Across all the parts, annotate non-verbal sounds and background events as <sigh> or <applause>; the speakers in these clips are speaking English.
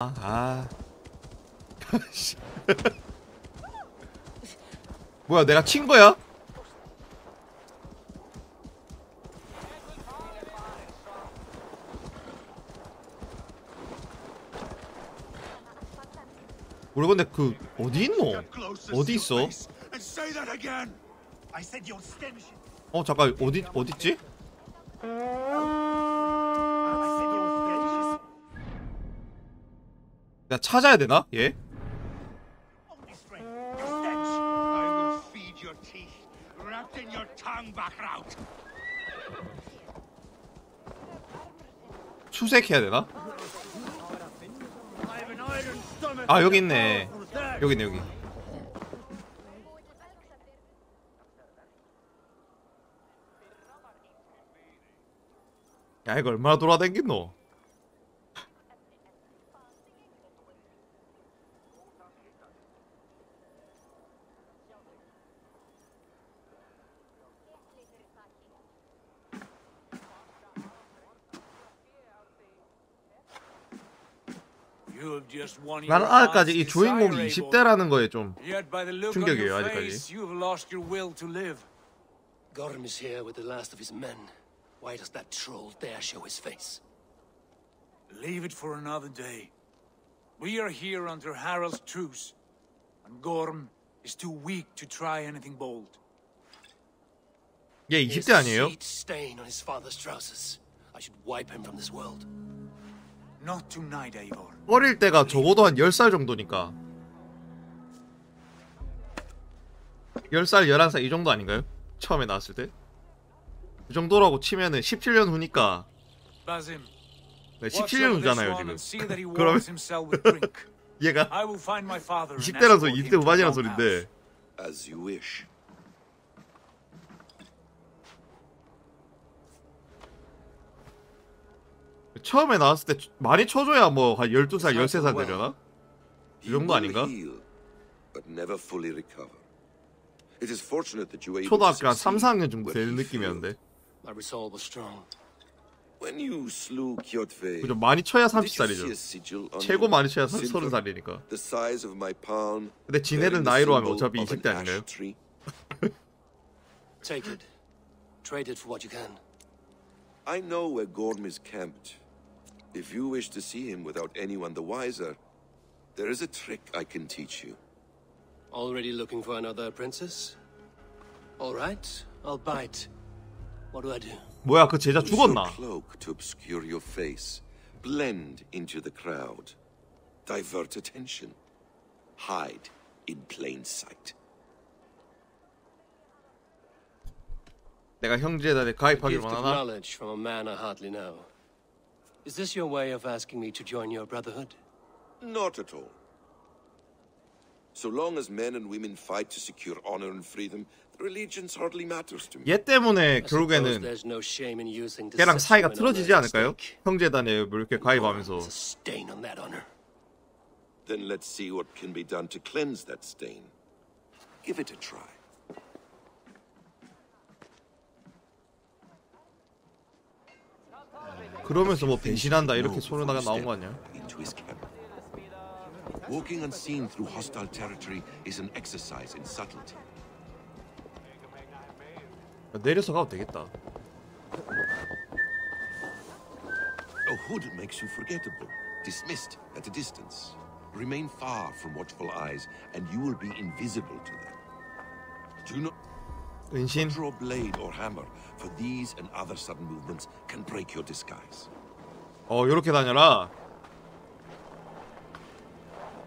아, 아. 씨. <laughs> 뭐야, 내가 친 거야? 우리 근데 그 어디 있노? 어디 있어? 어 잠깐 어디 어디 있지? 내가 찾아야 되나? 얘? 추색해야 되나? 아 여기 있네 여기 있네 여기 야 이거 얼마나 돌아다니겠노 나는 아직까지 이 주인공이 desire, 20대라는 거에 좀 충격이에요, 아직까지. Gorm is here with the last of his men. Why does that troll dare show his face? Leave it for another day. We are here under Harald's truce, and Gorm is too weak to try anything bold. has 20대 아니에요? a stain on his father's trousers. I should wipe him from this world. Not tonight, Eivor. 어릴 때가 적어도 한 10살 정도니까 10살, 11살 이 정도 아닌가요? 처음에 나왔을 때? 그 정도라고 치면은 17년 후니까 네, watch 17년 over this 후잖아요 one and see that he 지금 그러면 warms himself with drink. 얘가 I will find my father and 20대라서 escort him 20대 to 후반이란. 소린데 As you wish. 처음에 나왔을 때 많이 쳐줘야 뭐 한 12살, 13살 되려나? 이 정도 아닌가? 초등학교 한 3, succeed 4학년 정도 되는 느낌이었는데 그죠 많이 쳐야 did you see a 30살이죠 sigil on 최고? 많이 쳐야 Silver, 30살이니까 The size of my palm. 근데 the 나이로 하면 어차피 of an 20대 아닌가요? Take it. Trade it for what you can. I know where Gorm is camped. If you wish to see him without anyone the wiser, there is a trick I can teach you. Already looking for another princess? All right, I'll bite. What do I do? 뭐야 그 제자 Use 죽었나? your cloak to obscure your face. Blend into the crowd. Divert attention. Hide in plain sight. 내가 형제단에 가입하길 Gift of 원하나? knowledge from a man I hardly know. Is this your way of asking me to join your brotherhood? Not at all. So long as men and women fight to secure honor and freedom, the allegiance hardly matters to me. 얘 때문에 I suppose 결국에는 there's no shame in using 걔랑 deception 사이가 when 틀어지지 honor is at 않을까요? stake. 형제단에 뭐 이렇게 가입하면서 There's a stain on that honor. Then let's see what can be done to cleanse that stain. Give it a try. 그러면서 뭐 배신한다 이렇게 소리나가 나온 거 아니야? Walking unseen through hostile territory is an exercise in subtlety. 내려서 가도 되겠다 A hood makes you forgettable, dismissed at a distance. Remain far from watchful eyes, and you will be invisible to them. Do not 은신? draw blade or hammer, for these and other sudden movements can break your disguise. 어 요렇게 다녀라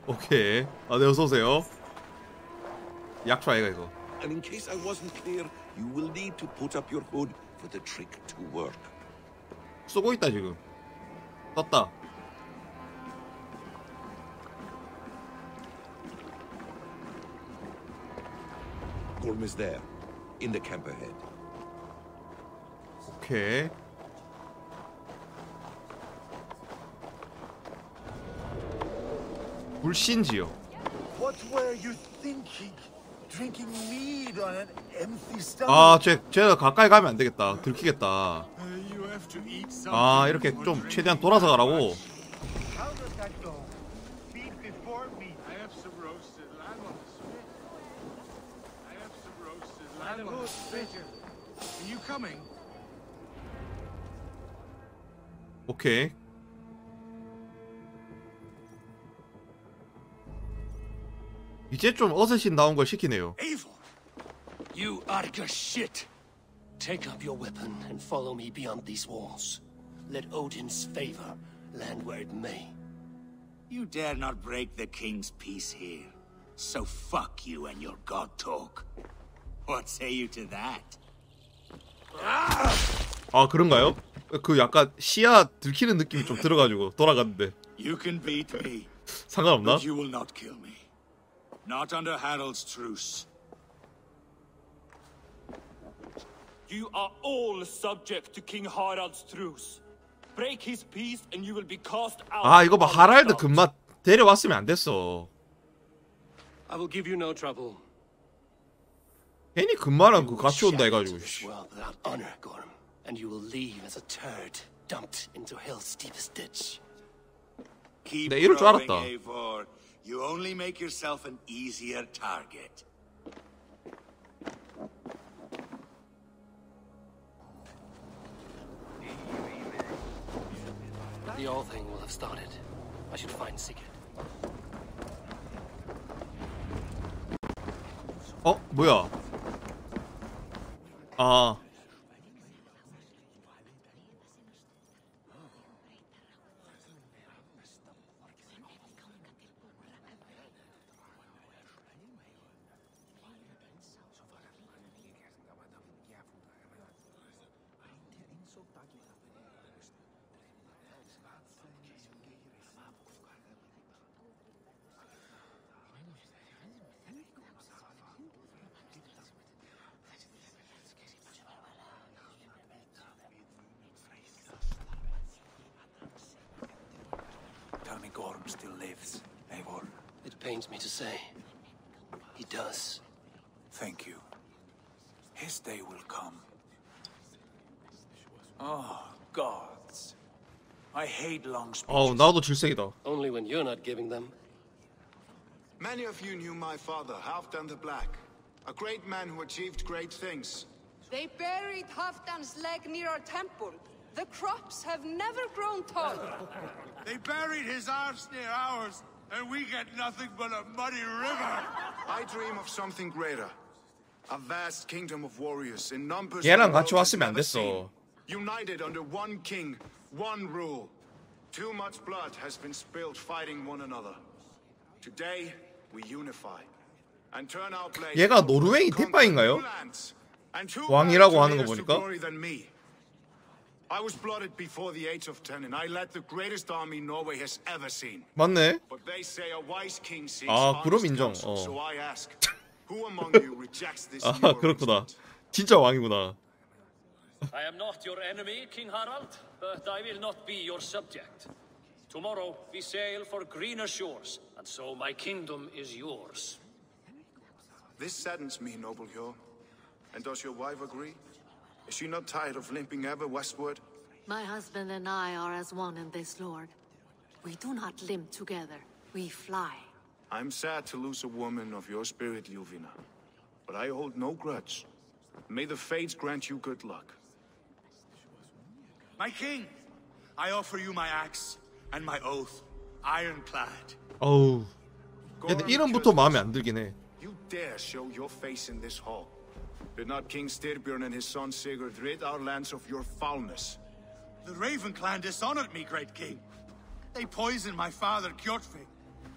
오케이 아네 어서오세요 약초 아이가 이거 And in case I wasn't clear, you will need to put up your hood for the trick to work. 쓰고 있다 지금 떴다 Gorm is there, In the camp ahead. 오케이 불신지요 What were you thinking? Drinking mead on an empty stomach? 아쟤 쟤가 가까이 가면 안 되겠다 들키겠다. 아 이렇게 좀 최대한 돌아서 가라고 roasted lamb on Good, the spit. Are you coming? 오케이. 이제 좀 어쌔신 나온 걸 시키네요. Eivor! You Arga shit! Take up your weapon and follow me beyond these walls. Let Odin's favor land where it may. You dare not break the king's peace here. So fuck you and your god talk. What say you to that? 아 그런가요? 그 약간 시야 들키는 느낌이 좀 들어가지고 돌아갔는데 You can beat me, 상관없나? but you will not kill me. Not under Harald's truce. You are all subject to King Harald's truce. Break his peace and you will be cast out. 아 이거 봐 하랄드. 금맛 데려왔으면 안 됐어. I will give you no trouble. 괜히 금마랑 그 같이 온다 해가지고. and you will leave as a turd dumped into hell's deepest ditch. Keep 네, 이럴 줄 알았다. You only make yourself an easier target. The all thing will have started. I should find Sigurd. 어 뭐야? 啊 pains me to say. He does. Thank you. His day will come. Oh, gods. I hate long speeches. Oh, now that you say though. Only when you're not giving them. Many of you knew my father, Halfdan the Black. A great man who achieved great things. They buried Halfdan's leg near our temple. The crops have never grown taller. they buried his arms near ours. And we get nothing but a muddy river. I dream of something greater. A vast kingdom of warriors in numbers 얘랑 the 같이 왔으면 안 됐어. United under one king, one rule. Too much blood has been spilled fighting one another. Today, we unify. And turn our blades 얘가 노르웨이 who 왕이라고 하는 거 보니까? glory than me? I was blooded before the age of ten, and I led the greatest army Norway has ever seen. 맞네. But they say a wise king seeks 아, 그럼 honest 인정. counsel, 어. So I ask, <laughs> who among you rejects this 아 new 그렇구나. arrangement? 진짜 왕이구나. I am not your enemy, King Harald, but I will not be your subject. Tomorrow we sail for greener shores, and so my kingdom is yours. This saddens me, noble Hjor. And does your wife agree? Is she not tired of limping ever westward? My husband and I are as one in this, Lord. We do not limp together. We fly. I'm sad to lose a woman of your spirit, Ljuvina. But I hold no grudge. May the fates grant you good luck. My king, I offer you my axe and my oath, ironclad. 어우. 근데 Goran 이름부터 Kjotve, 마음에 안 들긴 해. You dare show your face in this hall. Did not King Styrbjörn and his son Sigurd rid our lands of your foulness? The Raven clan dishonored me, great king. They poisoned my father, Kjotve.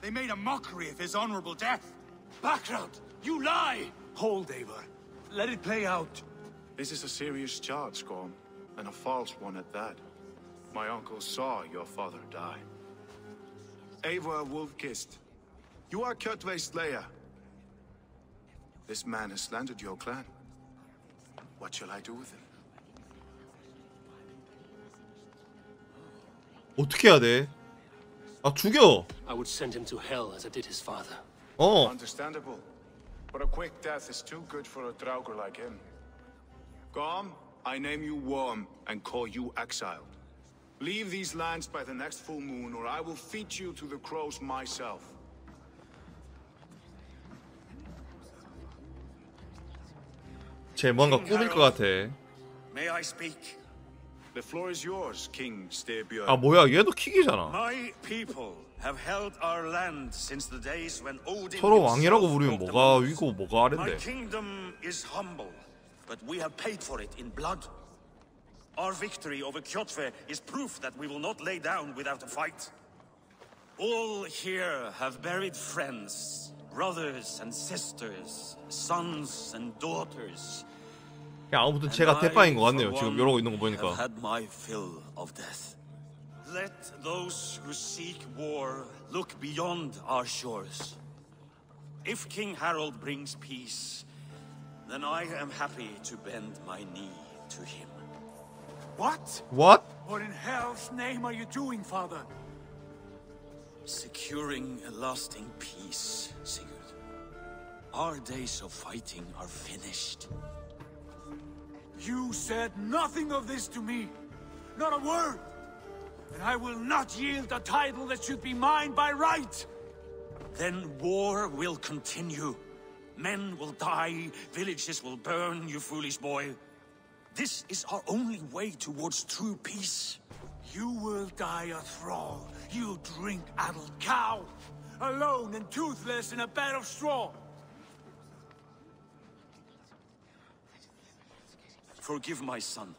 They made a mockery of his honorable death. Background! You lie! Hold, Eivor. Let it play out. This is a serious charge, Gorm, and a false one at that. My uncle saw your father die. Eivor Wolf-Kissed, you are Kjotve's slayer. This man has slandered your clan. What shall I do with him? 어떻게 해야 돼? 아 죽여. I would send him to hell as I did his father. 어. Understandable. But a quick death is too good for a Draugr like him. Gorm, I name you Worm and call you exiled. Leave these lands by the next full moon, or I will feed you to the crows myself. 쟤 뭔가 꾸밀 것 같아. May I speak? The floor is yours, King Styrbjörn. 아 뭐야 얘도 킥이잖아. My people have held our land since the days when Odin 서로 왕이라고 부르면 뭐가. 위고 뭐가 My 아랜데. kingdom is humble, but we have paid for it in blood. Our victory over Kjotve is proof that we will not lay down without a fight. All here have buried friends, brothers and sisters, sons and daughters. 야, 아무튼 제가 대빠인 것 같네요. 지금 이러고 있는 거 보니까. Had my fill of death. Let those who seek war look beyond our shores. If King Harald brings peace, then I am happy to bend my knee to him. What? What? What in hell's name are you doing, father? Securing a lasting peace, Sigurd. Our days of fighting are finished. You said nothing of this to me. Not a word. And I will not yield a title that should be mine by right. Then war will continue. Men will die, villages will burn, you foolish boy. This is our only way towards true peace. You will die a thrall. You drink-addled cow. Alone and toothless in a bed of straw. Forgive my son.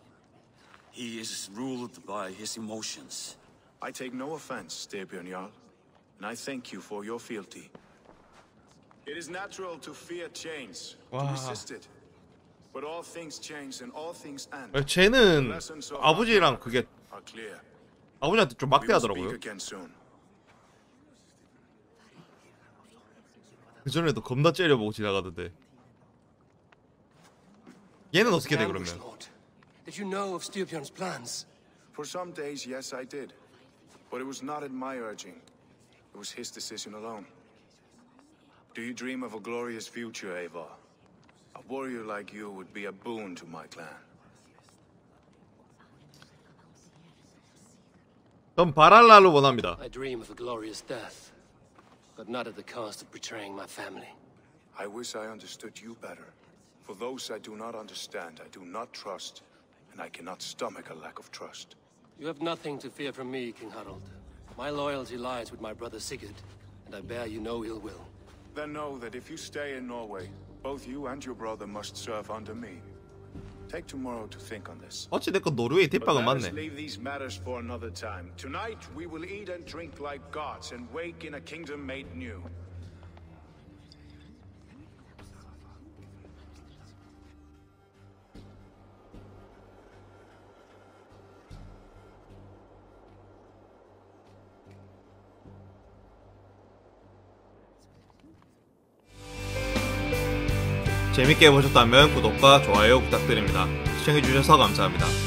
He is ruled by his emotions. I take no offense, Styrbjörn Jarl, and I thank you for your fealty. It is natural to fear change, wow. to resist it. But all things change and all things end. 쟤는 아버지랑 그게 clear. 아버지한테 좀 막대하더라고요. 그 전에도 겁나 째려보고 지나가던데. 얘는 어떻게 돼 그러면? Did you know of Styrbjörn's plans? For some days, yes, I did. But it was not at my urging. It was his decision alone. Do you dream of a glorious future, Eivor? A warrior like you would be a boon to my clan. 전 바랄라를 원합니다. I dream of a glorious death, but not at the cost of betraying my family. I wish I understood you better. For those I do not understand, I do not trust, and I cannot stomach a lack of trust. You have nothing to fear from me, King Harold. My loyalty lies with my brother Sigurd, and I bear you no ill will. Then know that if you stay in Norway, both you and your brother must serve under me. Take tomorrow to think on this. 어찌됐건 노르웨이 But 대빵은 let us 맞네. leave these matters for another time. Tonight, we will eat and drink like gods and wake in a kingdom made new. 재밌게 보셨다면 구독과 좋아요 부탁드립니다. 시청해주셔서 감사합니다.